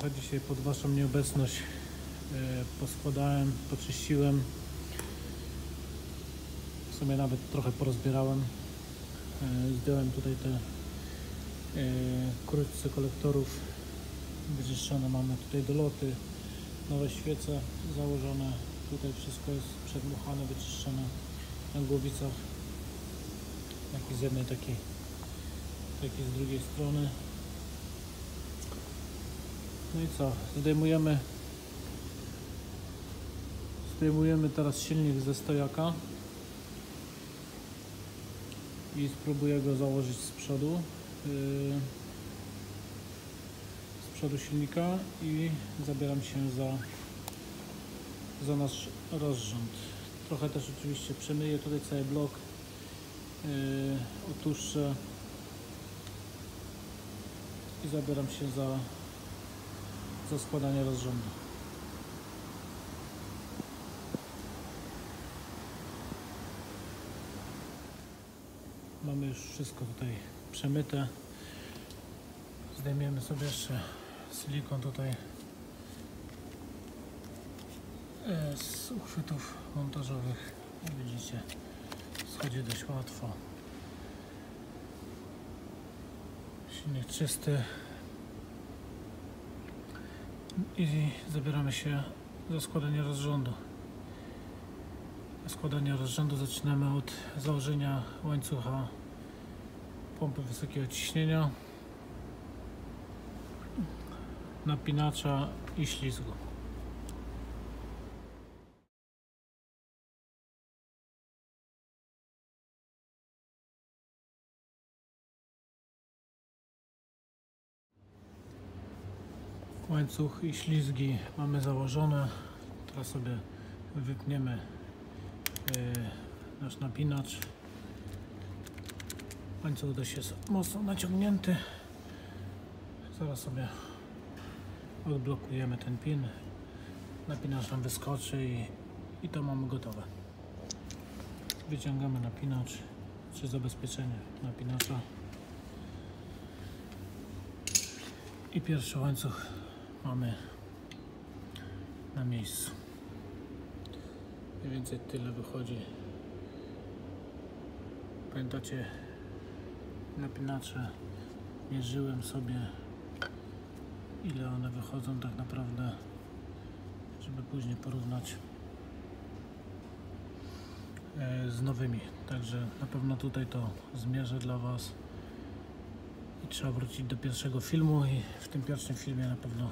Trochę dzisiaj pod Waszą nieobecność e, poskładałem, poczyściłem. W sumie nawet trochę porozbierałem. E, Zdjąłem tutaj te e, krótce kolektorów. Wyczyszczone mamy tutaj doloty, nowe świece założone. Tutaj wszystko jest przedmuchane, wyczyszczone na głowicach. Jak i z jednej, tak i, tak i z drugiej strony. No i co? Zdejmujemy zdejmujemy teraz silnik ze stojaka i spróbuję go założyć z przodu yy, z przodu silnika i zabieram się za za nasz rozrząd trochę też oczywiście przemyję tutaj cały blok yy, otuszczę i zabieram się za za składanie rozrządu. Mamy już wszystko tutaj przemyte. Zdejmiemy sobie jeszcze silikon tutaj e, z uchwytów montażowych. Jak widzicie, schodzi dość łatwo. Silnik czysty, i zabieramy się za składanie rozrządu. Składanie rozrządu zaczynamy od założenia łańcucha pompy wysokiego ciśnienia, napinacza i ślizgu. Łańcuch i ślizgi mamy założone. Teraz sobie wypniemy yy, nasz napinacz. Łańcuch dość jest mocno naciągnięty. Zaraz sobie odblokujemy ten pin. Napinacz nam wyskoczy i, i to mamy gotowe. Wyciągamy napinacz czy zabezpieczenie napinacza. I pierwszy łańcuch mamy na miejscu. Mniej więcej tyle wychodzi. Pamiętacie napinacze? Mierzyłem sobie ile one wychodzą tak naprawdę, żeby później porównać e, z nowymi. Także na pewno tutaj to zmierzę dla Was i trzeba wrócić do pierwszego filmu i w tym pierwszym filmie na pewno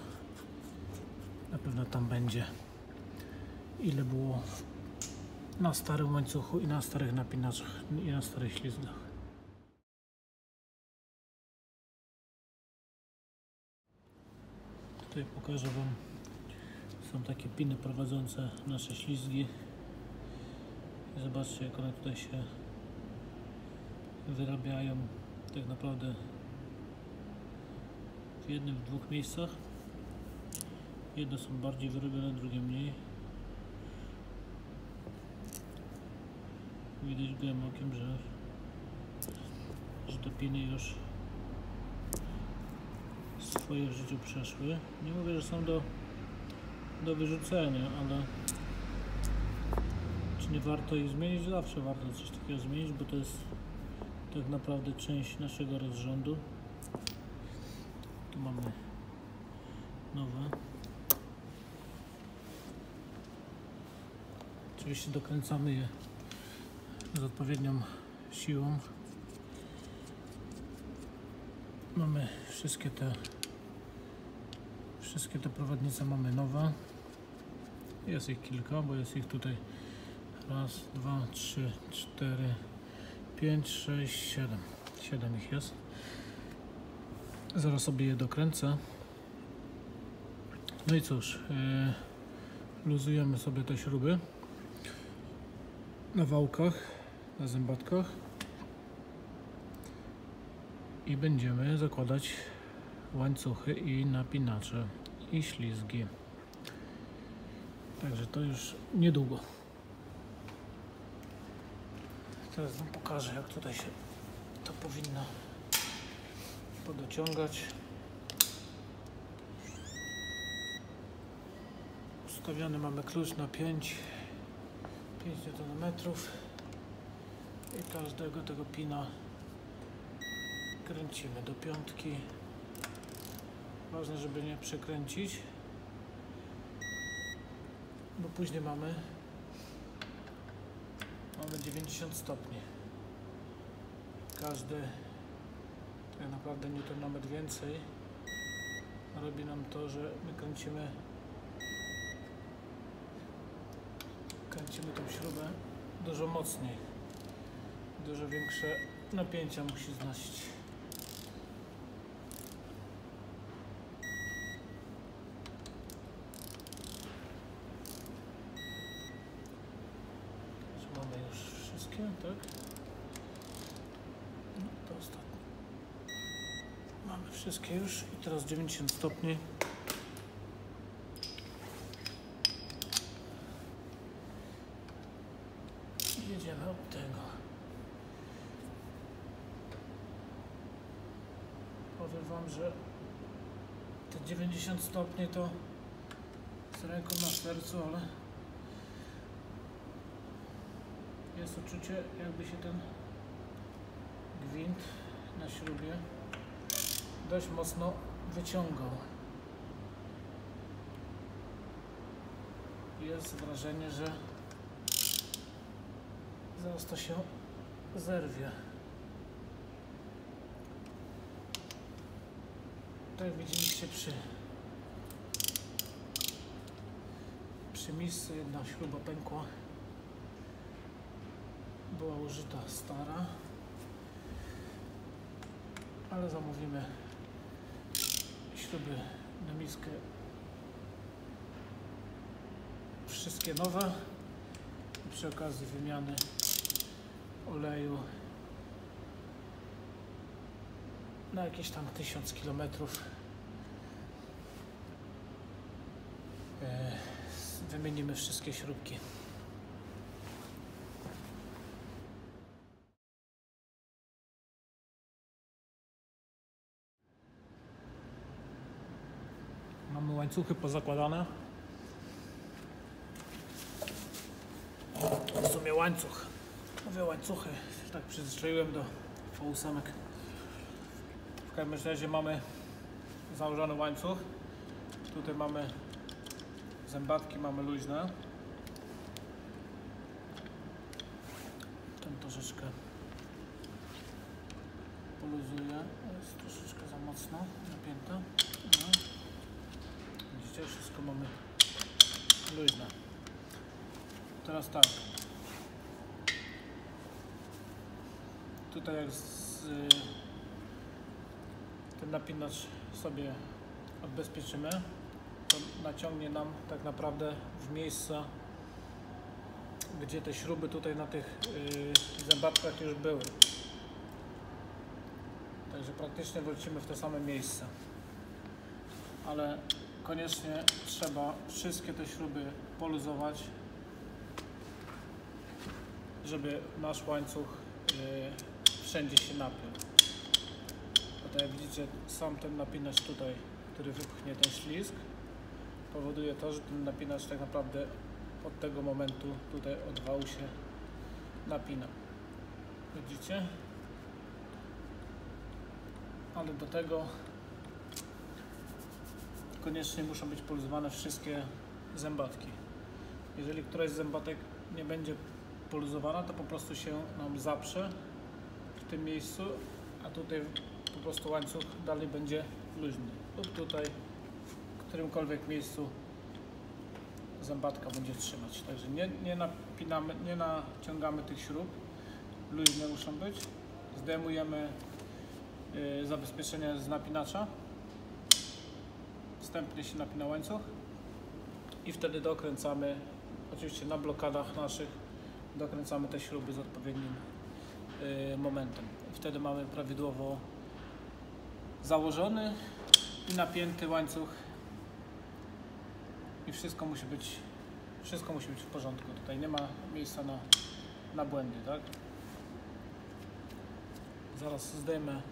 na pewno tam będzie. Ile było na starym łańcuchu i na starych napinaczach i na starych ślizgach. Tutaj pokażę Wam. Są takie piny prowadzące nasze ślizgi. Zobaczcie jak one tutaj się wyrabiają tak naprawdę w jednym, w dwóch miejscach Jedne są bardziej wyrobione, drugie mniej. Widać gołym okiem, że, że te piny już swoje w życiu przeszły. Nie mówię, że są do, do wyrzucenia, ale czy nie warto ich zmienić? Zawsze warto coś takiego zmienić, bo to jest tak naprawdę część naszego rozrządu. Tu mamy nowe. Oczywiście dokręcamy je z odpowiednią siłą. Mamy wszystkie te wszystkie te prowadnice mamy nowe. Jest ich kilka, bo jest ich tutaj raz, dwa, trzy, cztery, pięć, sześć, siedem. Siedem ich jest. Zaraz sobie je dokręcę. No i cóż, yy, luzujemy sobie te śruby na wałkach, na zębatkach i będziemy zakładać łańcuchy i napinacze i ślizgi. Także to już niedługo. Teraz Wam pokażę jak tutaj się to powinno podociągać. Ustawiony mamy klucz na 5 5 Nm i każdego tego pina kręcimy do piątki. Ważne, żeby nie przekręcić, bo później mamy mamy 90 stopni. Każdy tak naprawdę newtonometr więcej robi nam to, że my kręcimy kręcimy tą śrubę dużo mocniej. Dużo większe napięcia musi znosić. Mamy już wszystkie, tak? No to ostatnie. Mamy wszystkie już i teraz 90 stopni. Od tego. Powiem Wam, że te 90 stopni to z ręką na sercu, ale jest uczucie jakby się ten gwint na śrubie dość mocno wyciągał. Jest wrażenie, że zaraz to się zerwie. Tak widzieliście przy przy misce jedna śruba pękła. Była użyta stara. Ale zamówimy śruby na miskę wszystkie nowe i przy okazji wymiany oleju na jakieś tam 1000 km wymienimy wszystkie śrubki. Mamy łańcuchy pozakładane. W sumie łańcuch. Mówię łańcuchy. Tak przyzwyczaiłem do V8. W każdym razie mamy założony łańcuch. Tutaj mamy zębatki, mamy luźne. Ten troszeczkę poluzuję. Jest troszeczkę za mocno napięte. No. Widzicie, wszystko mamy luźne. Teraz tak. Tutaj jak z, ten napinacz sobie odbezpieczymy, to naciągnie nam tak naprawdę w miejsca, gdzie te śruby tutaj na tych yy, zębatkach już były. Także praktycznie wrócimy w to same miejsce. Ale koniecznie trzeba wszystkie te śruby poluzować, żeby nasz łańcuch yy, wszędzie się napiął. Tutaj jak widzicie sam ten napinacz tutaj, który wypchnie ten ślizg, powoduje to, że ten napinacz tak naprawdę od tego momentu tutaj od wału się napina. Widzicie? Ale do tego koniecznie muszą być poluzowane wszystkie zębatki. Jeżeli któraś z zębatek nie będzie poluzowana, to po prostu się nam zaprze w tym miejscu, a tutaj po prostu łańcuch dalej będzie luźny. Lub tutaj w którymkolwiek miejscu zębatka będzie trzymać. Także nie, nie napinamy, nie naciągamy tych śrub. Luźne muszą być. Zdejmujemy y, zabezpieczenie z napinacza. Wstępnie się napina łańcuch i wtedy dokręcamy, oczywiście na blokadach naszych, dokręcamy te śruby z odpowiednim momentem. I wtedy mamy prawidłowo założony i napięty łańcuch i wszystko musi być wszystko musi być w porządku. Tutaj nie ma miejsca na, na błędy, tak? Zaraz zdejmę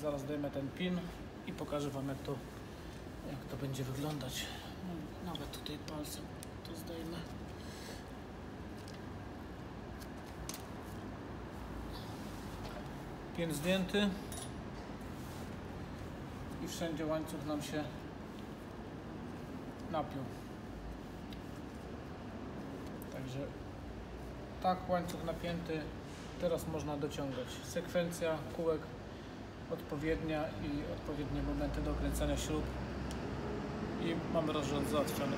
zaraz zdejmę ten pin i pokażę Wam jak to jak to będzie wyglądać No, Nawet tutaj palcem to zdejmę. Pięt zdjęty. I wszędzie łańcuch nam się napiął. Także tak łańcuch napięty. Teraz można dociągać. Sekwencja kółek odpowiednia i odpowiednie momenty do kręcenia śrub i mamy rozrząd załatwiony.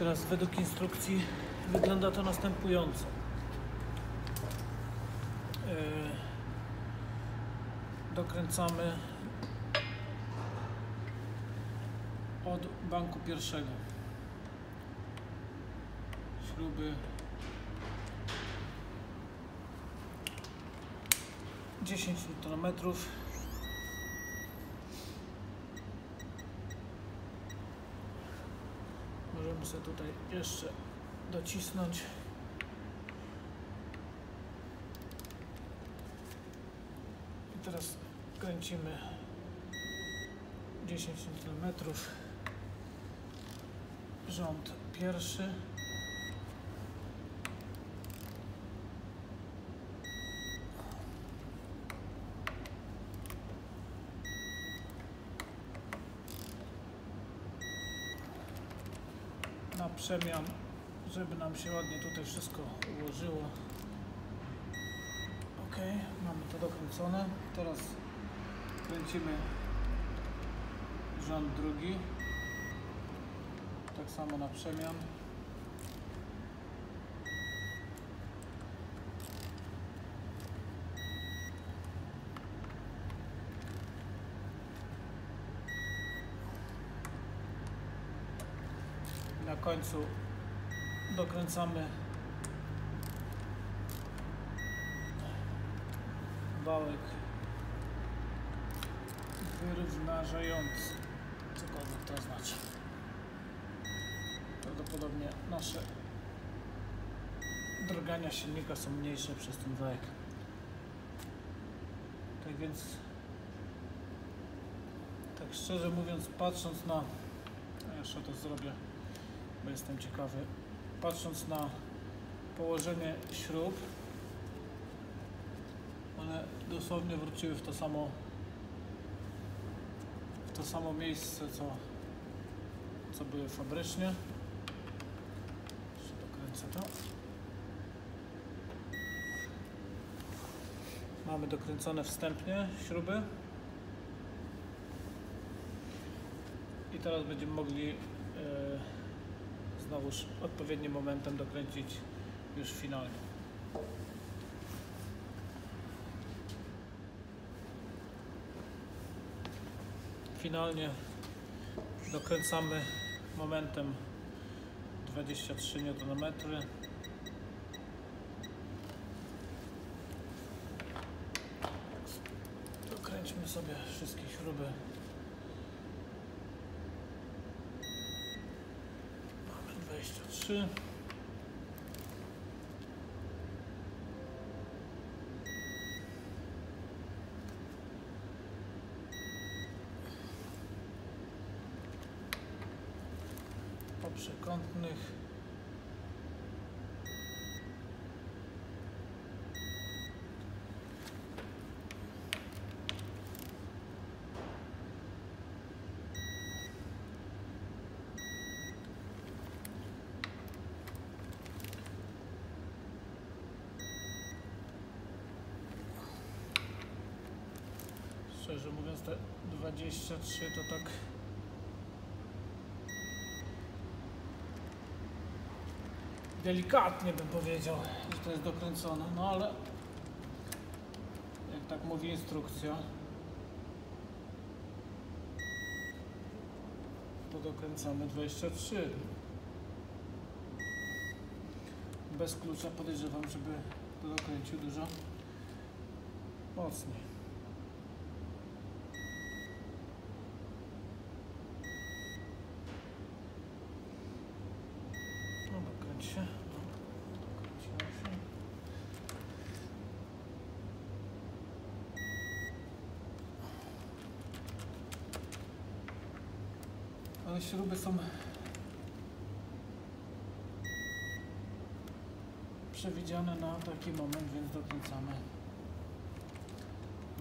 Teraz według instrukcji wygląda to następująco. Yy, Dokręcamy od banku pierwszego. Śruby 10 Nm. Sobie tutaj jeszcze docisnąć. I teraz kręcimy 10 Nm. Rząd pierwszy. na przemian, żeby nam się ładnie tutaj wszystko ułożyło. Ok, mamy to dokręcone. Teraz kręcimy rząd drugi. Tak samo na przemian. Końcu dokręcamy wałek wyrównażający cokolwiek to oznacza. Prawdopodobnie nasze drgania silnika są mniejsze przez ten wałek. Tak więc tak szczerze mówiąc patrząc na jeszcze to zrobię bo jestem ciekawy. Patrząc na położenie śrub, one dosłownie wróciły w to samo w to samo miejsce, co, co były fabrycznie. Jeszcze dokręcę to. Mamy dokręcone wstępnie śruby. I teraz będziemy mogli yy, znowuż odpowiednim momentem dokręcić już finalnie. Finalnie dokręcamy momentem 23 Nm. Dokręćmy sobie wszystkie śruby. Mamy 23. Po przekątnych Szczerze mówiąc te 23 to tak delikatnie bym powiedział, że to jest dokręcone, no ale jak tak mówi instrukcja, to dokręcamy 23. Bez klucza podejrzewam, żeby to dokręcił dużo mocniej. No dokręć się. No, dokręciłem się. Ale śruby są przewidziane na taki moment, więc dokręcamy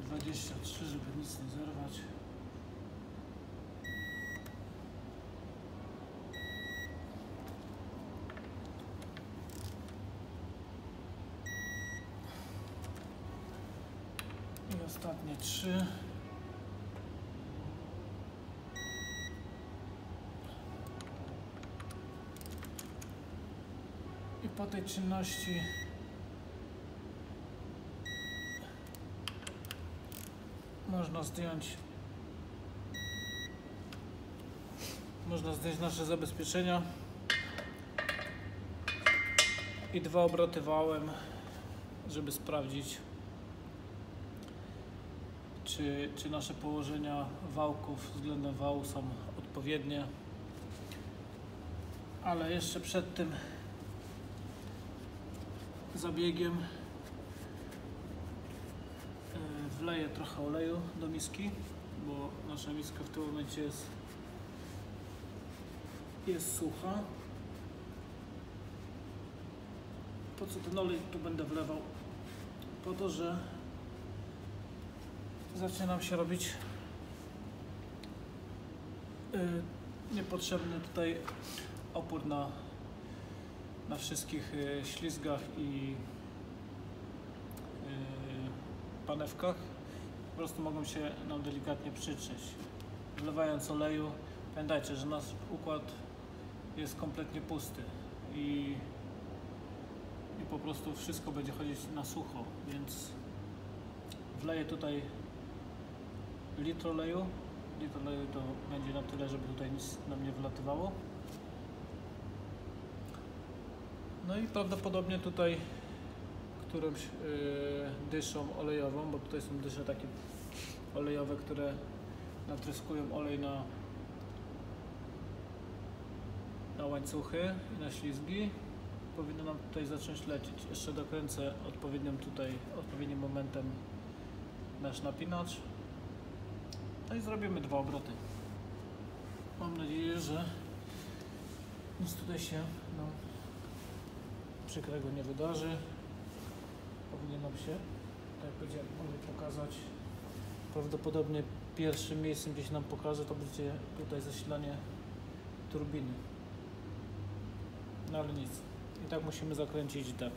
23, żeby nic nie zerwać. I ostatnie trzy. Po tej czynności. Można zdjąć. Można zdjąć nasze zabezpieczenia. I dwa obroty wałem, żeby sprawdzić czy, czy nasze położenia wałków względem wału są odpowiednie. Ale jeszcze przed tym zabiegiem yy, wleję trochę oleju do miski, bo nasza miska w tym momencie jest, jest sucha. Po co ten olej tu będę wlewał? Po to, że zacznie nam się robić yy, niepotrzebny tutaj opór na, na wszystkich yy, ślizgach i yy, panewkach. Po prostu mogą się nam delikatnie przytrzeć. Wlewając oleju, pamiętajcie, że nasz układ jest kompletnie pusty i, i po prostu wszystko będzie chodzić na sucho, więc wleję tutaj litr oleju. Litr oleju to będzie na tyle, żeby tutaj nic nam nie wlatywało. No i prawdopodobnie tutaj którąś yy, dyszą olejową, bo tutaj są dysze takie olejowe, które natryskują olej na, na łańcuchy i na ślizgi. Powinno nam tutaj zacząć lecieć. Jeszcze dokręcę odpowiednim tutaj, odpowiednim momentem nasz napinacz. No i zrobimy dwa obroty. Mam nadzieję, że nic tutaj się no, przykrego nie wydarzy. Powinien nam się, tak jak powiedziałem, olej pokazać. Prawdopodobnie pierwszym miejscem, gdzie się nam pokaże, to będzie tutaj zasilanie turbiny. No ale nic. I tak musimy zakręcić i tak.